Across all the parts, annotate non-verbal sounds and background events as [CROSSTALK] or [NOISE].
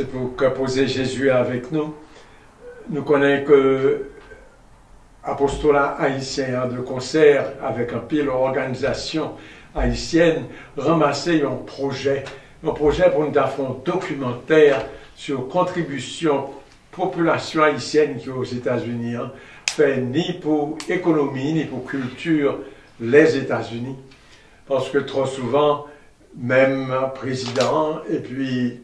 c'est pour que poser Jésus avec nous. Nous connaissons que apostolat haïtien de concert avec un pile organisation haïtienne ramasser un projet, un projet pour nous faire un documentaire sur contribution population haïtienne qui aux États-Unis, hein, fait ni pour économie ni pour culture les États-Unis. Parce que trop souvent, même président et puis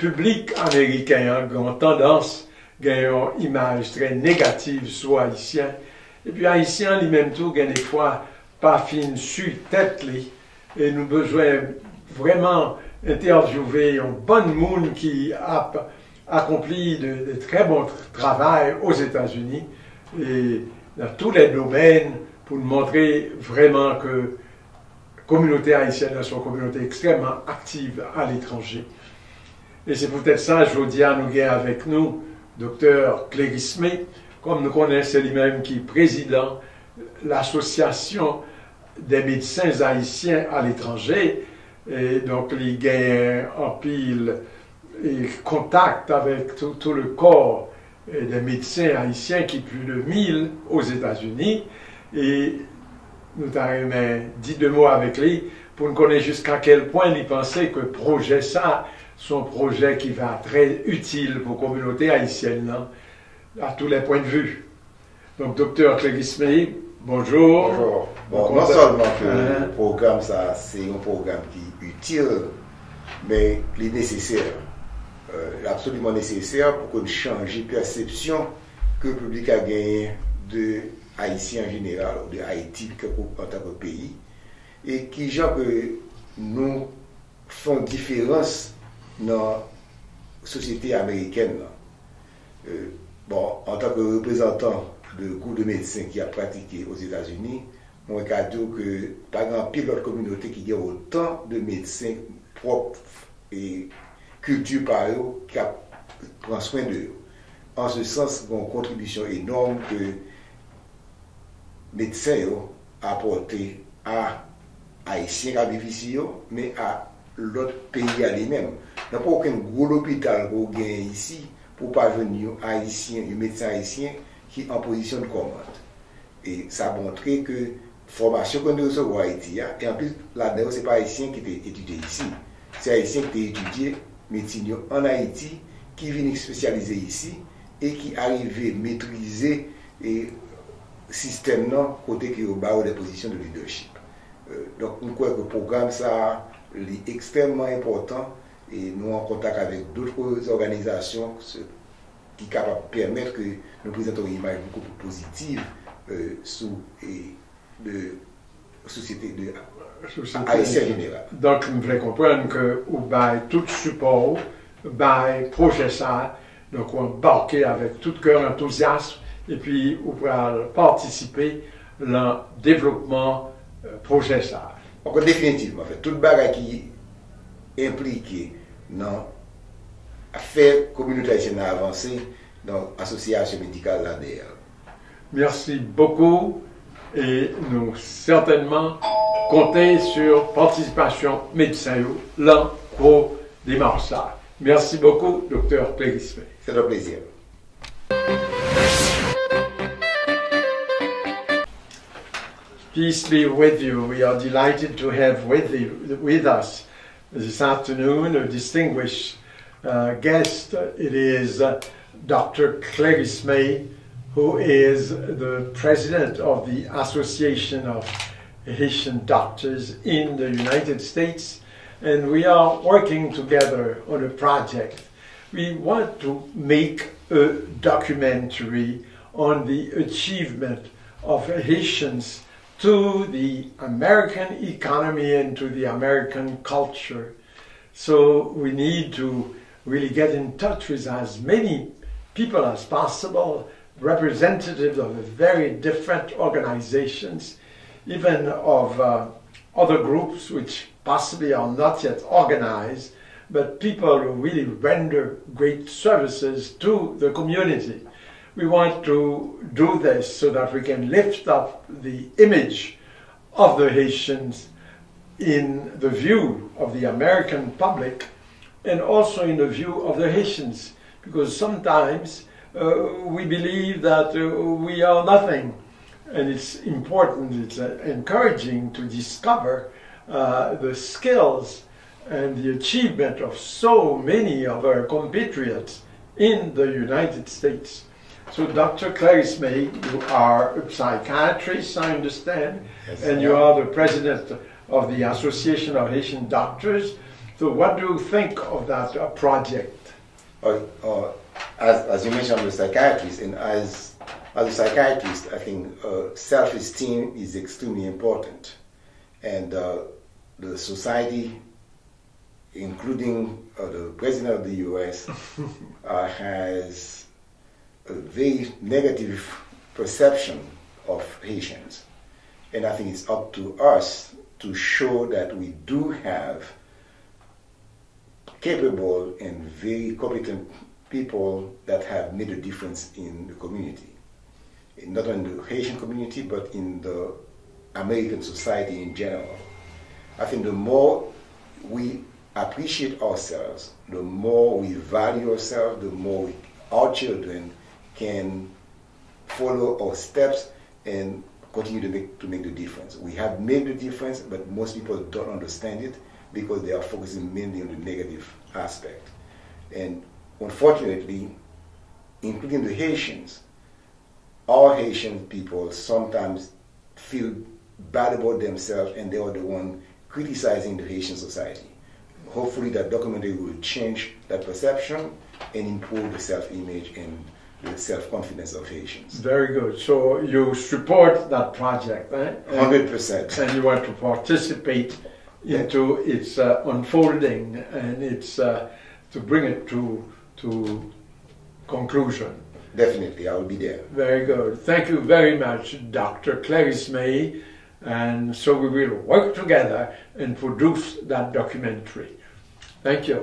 public américain hein, ont tendance à une image très négative sur haïtien. Et puis haïtien lui-même tout, gagne des fois pas fin sur tête et nous besoin vraiment interviewer un bon monde qui a accompli de, très bon travail aux États-Unis et dans tous les domaines pour montrer vraiment que la communauté haïtienne est une communauté extrêmement active à l'étranger. Et c'est peut-être ça, à nous avec nous, docteur Clérismé, comme nous connaissons lui-même qui est président l'association des médecins haïtiens à l'étranger. Et donc, il gagne en pile et contact avec tout, le corps des médecins haïtiens qui plus de 1000 aux États-Unis. Et nous avons dit deux mots avec lui pour nous connaître jusqu'à quel point il pensait que projet ça, son projet qui va être très utile pour la communauté haïtienne, à tous les points de vue. Donc, docteur Clévis bonjour. Bonjour. Bon, non seulement que le programme, ça, c'est un programme qui est utile, mais qui est nécessaire. Euh, absolument nécessaire pour qu'on change la perception que le public a gagné de Haïti en général, ou de Haïti en tant que pays, et qui, genre, que nous font différence dans la société américaine. Euh, bon, en tant que représentant de groupe de médecins qui a pratiqué aux États-Unis, on dire que pas grand pile d'autres communautés qui ont autant de médecins propres et culture par eux qui prend soin d'eux. En ce sens, une contribution énorme que les médecins ont apporté à Haïtiens qui ici, mais à l'autre pays à lui-même. Il n'y a pas aucun gros hôpital qu'on gagne ici pour pas venir haïtien, un médecin haïtien qui est en position de commande. Et ça a montré que la formation qu'on a reçue au Haïti, hein, et en plus, là-dedans, ce n'est pas haïtien qui était étudié ici. C'est haïtien qui était étudié médecine en Haïti, qui viennent spécialiser ici et qui arrivent à maîtriser le système non, côté qui est au bas des positions de leadership. Euh, donc, nous croyons que le programme ça est extrêmement important et nous en contact avec d'autres organisations qui de permettre que nous présentons une image beaucoup plus positive euh, sous et de société de haïtienne générale. Donc, nous voulons comprendre que vous tout support, le projet ça, donc on embarquer avec tout cœur, enthousiasme, et puis vous pouvez participer au développement euh, projet ça. On peut définitivement toute bagarre qui est impliquée dans l'affaire communautaire à avancer dans l'association médicale ADL. Merci beaucoup et nous certainement comptons sur participation médecin l'an pro démarche. Merci beaucoup, docteur Périspe. C'est un plaisir. Peace be with you. We are delighted to have with, you, with us this afternoon a distinguished uh, guest. It is uh, Dr. Clerisme, who is the president of the Association of Haitian doctors in the United States. And we are working together on a project. We want to make a documentary on the achievement of Haitians to the American economy and to the American culture. So we need to really get in touch with as many people as possible, representatives of very different organizations, even of uh, other groups which possibly are not yet organized, but people who really render great services to the community. We want to do this so that we can lift up the image of the Haitians in the view of the American public and also in the view of the Haitians, because sometimes uh, we believe that uh, we are nothing, and it's important, it's uh, encouraging to discover uh, the skills and the achievement of so many of our compatriots in the United States. So, Dr. Clerisme, you are a psychiatrist, I understand, Yes, and you are the president of the Association of Haitian Doctors. So, what do you think of that uh, project? Uh, uh, as, as you mentioned, I'm a psychiatrist, and as, as a psychiatrist, I think uh, self esteem is extremely important. And uh, the society, including uh, the President of the US, [LAUGHS] uh, has very negative perception of Haitians. And I think it's up to us to show that we do have capable and very competent people that have made a difference in the community. Not only in the Haitian community, but in the American society in general. I think the more we appreciate ourselves, the more we value ourselves, the more we, our children can follow our steps and continue to make to make the difference. We have made the difference, but most people don't understand it because they are focusing mainly on the negative aspect. And unfortunately, including the Haitians, all Haitian people sometimes feel bad about themselves and they are the one criticizing the Haitian society. Hopefully that documentary will change that perception and improve the self-image and the self-confidence of Haitians. Very good. So, you support that project, eh? 100%. and you want to participate into its uh, unfolding and its uh, to bring it to to conclusion. Definitely, I will be there. Very good. Thank you very much, Dr. Clerisme. And so we will work together and produce that documentary. Thank you.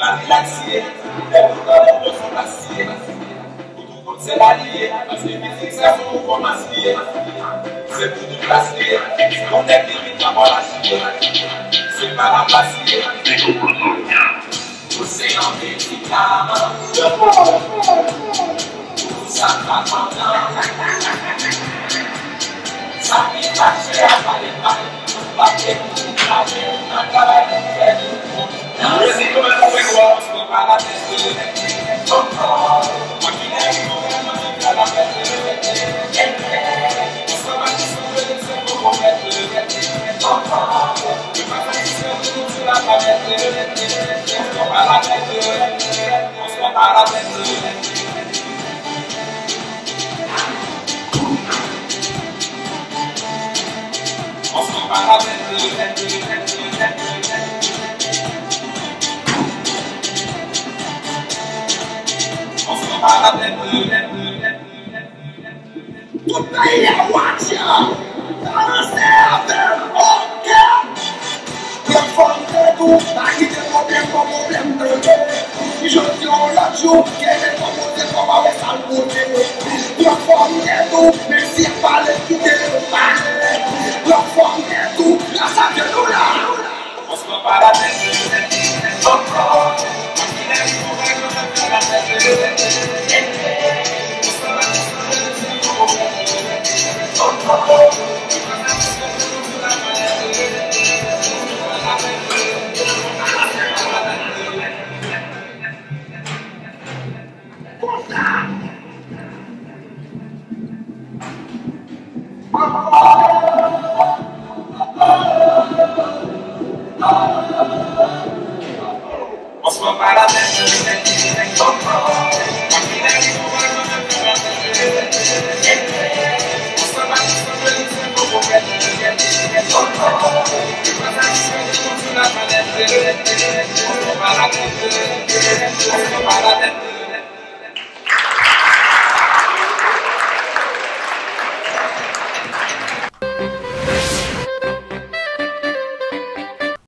la vi la tiye, e pou nan moun moun sou la siye, koutou kout se la liye, paske mizik se sou kon mas liye, se pou nou la siye, kon dek li mi ta moun la siye, se pa la pa siye, se kou moun moun moun. Você não tem que dar Usa pra mandar Sabe bater a vale, vale Bater com o cabelo na cara do velho tête. On Obey your watcher. On